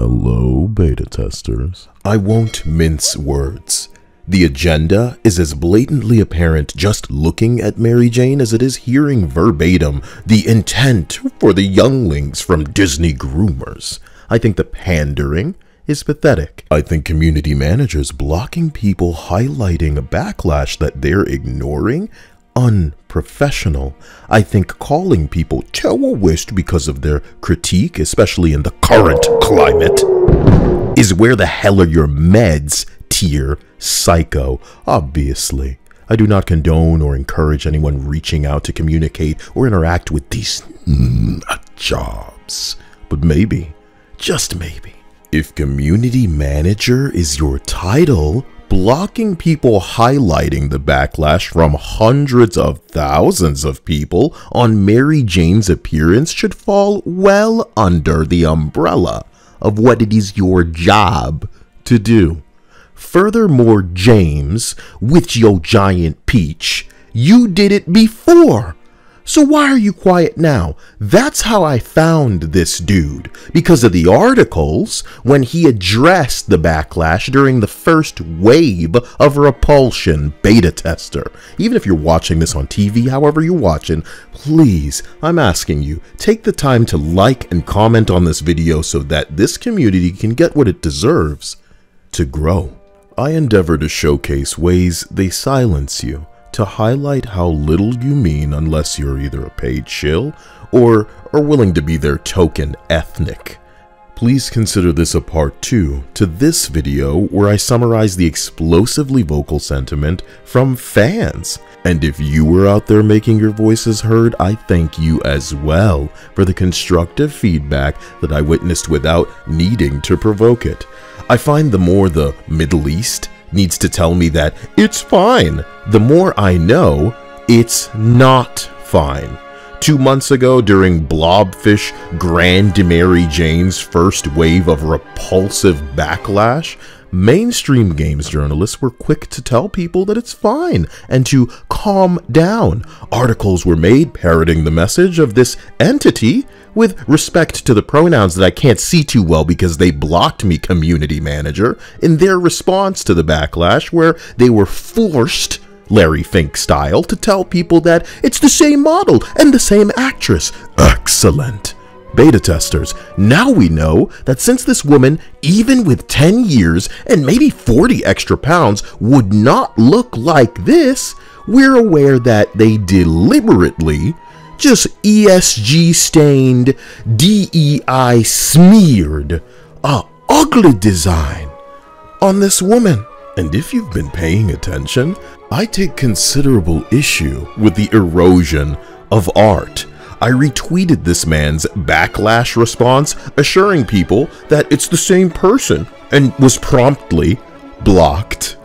Hello, beta testers. I won't mince words. The agenda is as blatantly apparent just looking at Mary Jane as it is hearing verbatim the intent for the younglings from Disney groomers. I think the pandering is pathetic. I think community managers blocking people highlighting a backlash that they're ignoring unprofessional. I think calling people terrorist because of their critique, especially in the current climate, is where the hell are your meds, tier psycho, obviously. I do not condone or encourage anyone reaching out to communicate or interact with these nut jobs. But maybe, just maybe, if community manager is your title, blocking people highlighting the backlash from hundreds of thousands of people on Mary Jane's appearance should fall well under the umbrella of what it is your job to do. Furthermore, James, with your giant peach, you did it before. So why are you quiet now? That's how I found this dude. Because of the articles when he addressed the backlash during the first wave of Repulsion beta tester. Even if you're watching this on TV, however you're watching, please, I'm asking you, take the time to like and comment on this video so that this community can get what it deserves to grow. I endeavor to showcase ways they silence you to highlight how little you mean unless you're either a paid shill or are willing to be their token ethnic. Please consider this a part 2 to this video where I summarize the explosively vocal sentiment from fans. And if you were out there making your voices heard, I thank you as well for the constructive feedback that I witnessed without needing to provoke it. I find the more the Middle East needs to tell me that it's fine, the more I know it's not fine. Two months ago, during Blobfish Grand Mary Jane's first wave of repulsive backlash, mainstream games journalists were quick to tell people that it's fine and to calm down. Articles were made parroting the message of this entity with respect to the pronouns that I can't see too well because they blocked me, community manager, in their response to the backlash where they were forced Larry Fink style, to tell people that it's the same model and the same actress. Excellent. Beta testers, now we know that since this woman, even with 10 years and maybe 40 extra pounds, would not look like this, we're aware that they deliberately just ESG stained, DEI smeared, a ugly design on this woman. And if you've been paying attention, I take considerable issue with the erosion of art. I retweeted this man's backlash response, assuring people that it's the same person, and was promptly blocked.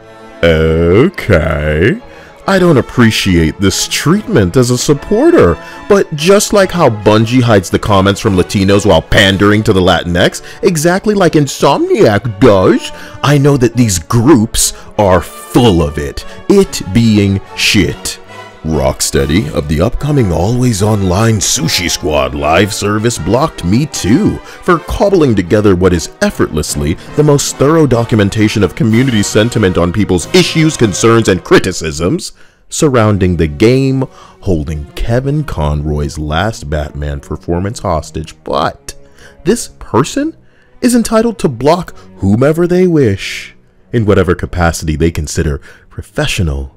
Okay. I don't appreciate this treatment as a supporter, but just like how Bungie hides the comments from Latinos while pandering to the Latinx, exactly like Insomniac does, I know that these groups are full of it, it being shit. Rocksteady of the upcoming Always Online Sushi Squad live service blocked me too for cobbling together what is effortlessly the most thorough documentation of community sentiment on people's issues, concerns, and criticisms surrounding the game holding Kevin Conroy's last Batman performance hostage. But this person is entitled to block whomever they wish in whatever capacity they consider professional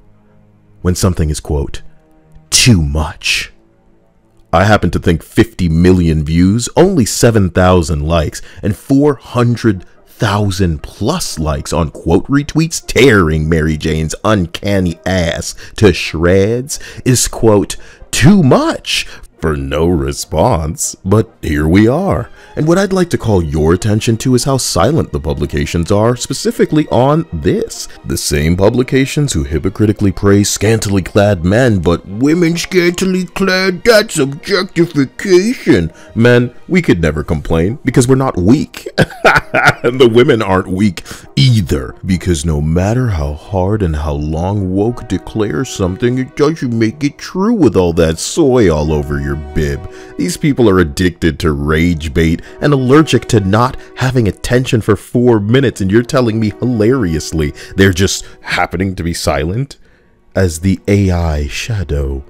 when something is, quote, too much. I happen to think 50 million views, only 7,000 likes, and 400,000 plus likes on quote retweets tearing Mary Jane's uncanny ass to shreds is, quote, too much for no response, but here we are. And what I'd like to call your attention to is how silent the publications are, specifically on this. The same publications who hypocritically praise scantily clad men, but women scantily clad, that's objectification. Men, we could never complain because we're not weak. and the women aren't weak either, because no matter how hard and how long woke declares something, it doesn't make it true with all that soy all over your your bib. These people are addicted to rage bait and allergic to not having attention for four minutes, and you're telling me hilariously they're just happening to be silent as the AI shadow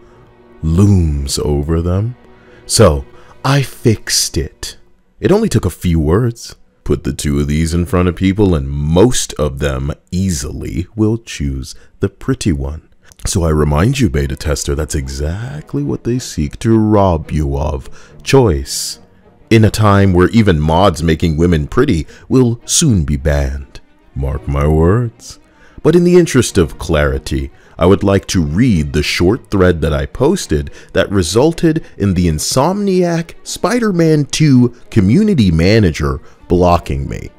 looms over them. So, I fixed it. It only took a few words. Put the two of these in front of people, and most of them easily will choose the pretty one. So I remind you, beta tester, that's exactly what they seek to rob you of choice. In a time where even mods making women pretty will soon be banned. Mark my words. But in the interest of clarity, I would like to read the short thread that I posted that resulted in the Insomniac Spider-Man 2 community manager blocking me.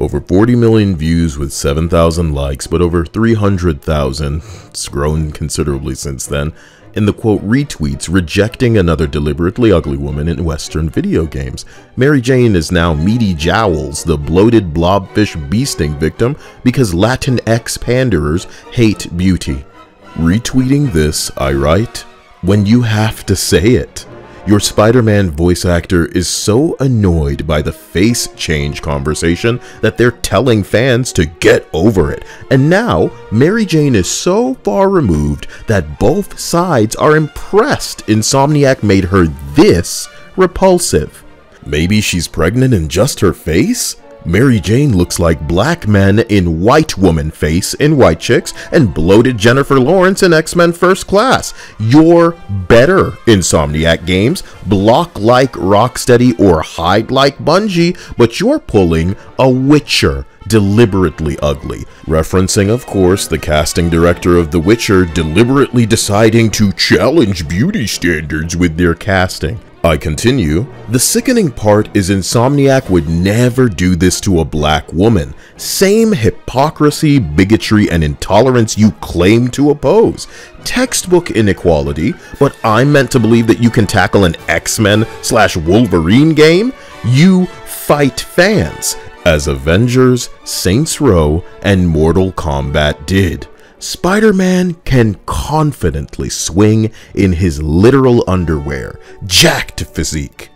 Over 40 million views with 7,000 likes, but over 300,000, it's grown considerably since then, in the quote retweets rejecting another deliberately ugly woman in Western video games. Mary Jane is now Meaty Jowls, the bloated blobfish beasting victim because Latin Latinx panderers hate beauty. Retweeting this, I write, when you have to say it. Your Spider-Man voice actor is so annoyed by the face change conversation that they're telling fans to get over it. And now, Mary Jane is so far removed that both sides are impressed Insomniac made her this repulsive. Maybe she's pregnant in just her face? Mary Jane looks like black men in white woman face in White Chicks and bloated Jennifer Lawrence in X-Men First Class. You're better, Insomniac Games. Block like Rocksteady or hide like Bungie, but you're pulling a Witcher deliberately ugly, referencing, of course, the casting director of The Witcher deliberately deciding to challenge beauty standards with their casting. I continue, the sickening part is Insomniac would never do this to a black woman. Same hypocrisy, bigotry, and intolerance you claim to oppose. Textbook inequality, but I'm meant to believe that you can tackle an X-Men slash Wolverine game? You fight fans, as Avengers, Saints Row, and Mortal Kombat did. Spider-Man can confidently swing in his literal underwear, jacked physique.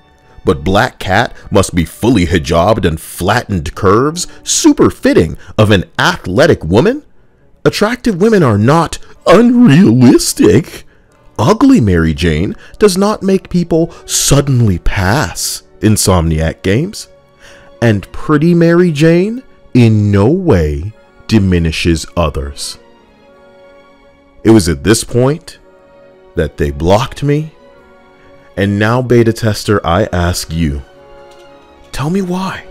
But Black Cat must be fully hijabbed and flattened curves, super fitting of an athletic woman? Attractive women are not unrealistic. Ugly Mary Jane does not make people suddenly pass Insomniac games. And pretty Mary Jane in no way diminishes others. It was at this point that they blocked me. And now, beta tester, I ask you, tell me why.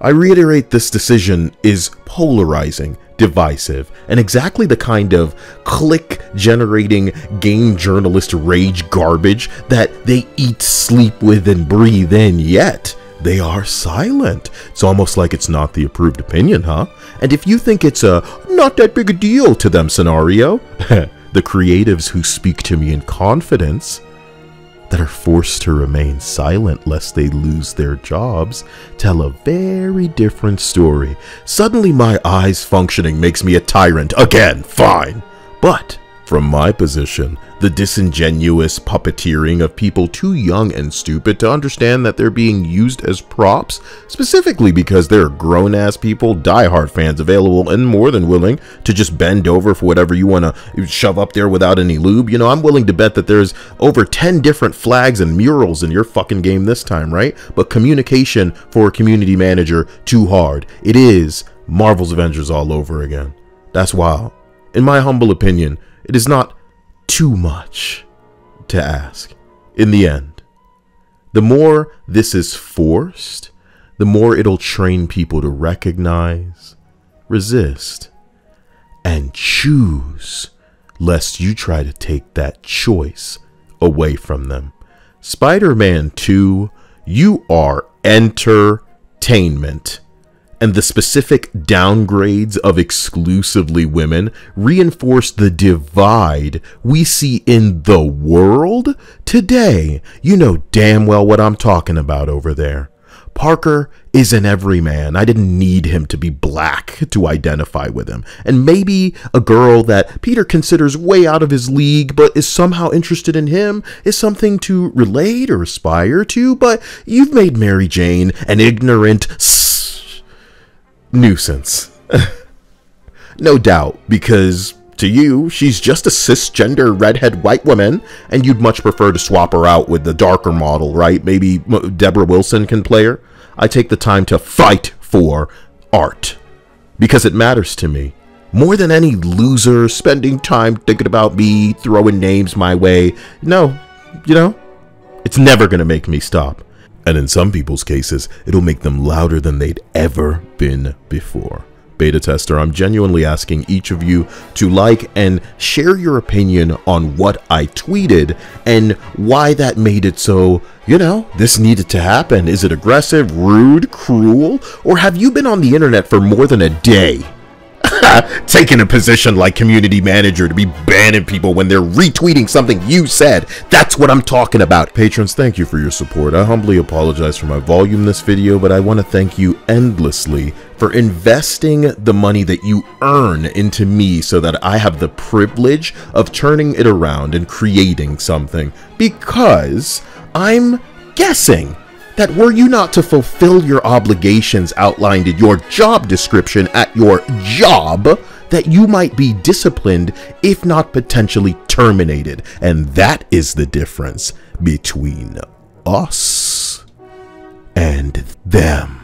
I reiterate this decision is polarizing, divisive, and exactly the kind of click generating game journalist rage garbage that they eat, sleep with, and breathe in, yet they are silent. It's almost like it's not the approved opinion, huh? And if you think it's a not that big a deal to them scenario, the creatives who speak to me in confidence that are forced to remain silent lest they lose their jobs tell a very different story. Suddenly my eyes functioning makes me a tyrant again, fine. But from my position, the disingenuous puppeteering of people too young and stupid to understand that they're being used as props, specifically because there are grown-ass people, die-hard fans available and more than willing to just bend over for whatever you want to shove up there without any lube. You know, I'm willing to bet that there's over 10 different flags and murals in your fucking game this time, right? But communication for a community manager, too hard. It is Marvel's Avengers all over again. That's wild. In my humble opinion, it is not too much to ask in the end. The more this is forced, the more it'll train people to recognize, resist, and choose, lest you try to take that choice away from them. Spider Man 2, you are entertainment and the specific downgrades of exclusively women reinforce the divide we see in the world today. You know damn well what I'm talking about over there. Parker is an everyman. I didn't need him to be black to identify with him. And maybe a girl that Peter considers way out of his league but is somehow interested in him is something to relate or aspire to, but you've made Mary Jane an ignorant nuisance. no doubt, because to you, she's just a cisgender redhead white woman, and you'd much prefer to swap her out with the darker model, right? Maybe Deborah Wilson can play her. I take the time to fight for art because it matters to me. More than any loser spending time thinking about me, throwing names my way. No, you know, it's never going to make me stop. And in some people's cases, it'll make them louder than they'd ever been before beta tester, I'm genuinely asking each of you to like and share your opinion on what I tweeted and why that made it so, you know, this needed to happen. Is it aggressive, rude, cruel, or have you been on the internet for more than a day? taking a position like community manager to be banning people when they're retweeting something you said. That's what I'm talking about. Patrons, thank you for your support. I humbly apologize for my volume in this video, but I want to thank you endlessly for investing the money that you earn into me so that I have the privilege of turning it around and creating something because I'm guessing that were you not to fulfill your obligations outlined in your job description at your job, that you might be disciplined, if not potentially terminated. And that is the difference between us and them.